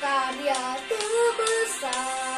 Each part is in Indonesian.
karya terbesar.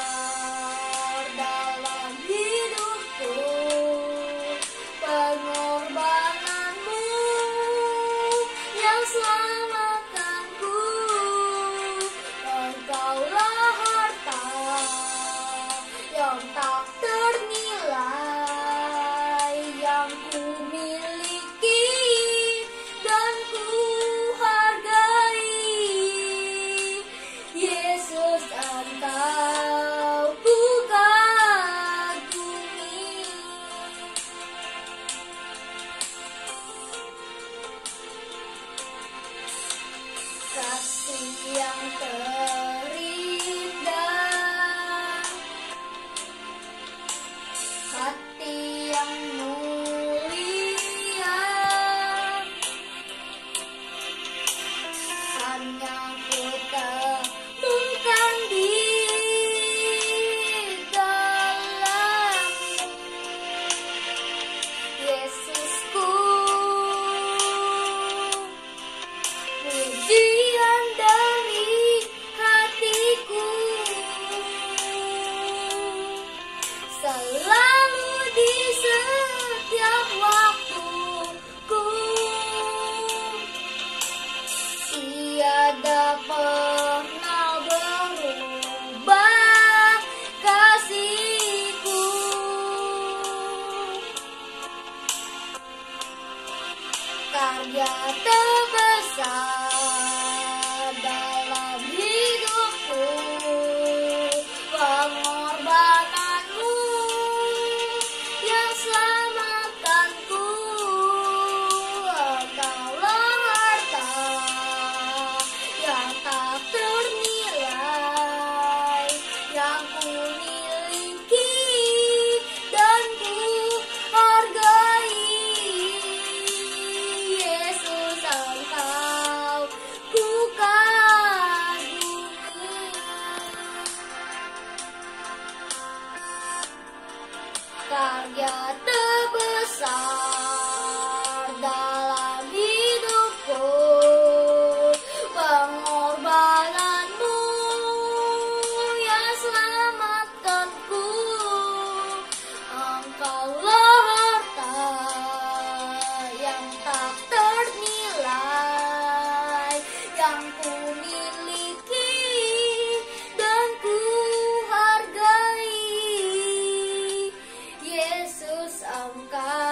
Selalu di karya terbesar dalam hidupku. Pengorbananmu yang selamatkanku. Engkaulah harta yang tak ternilai yang ku miliki. use um, God.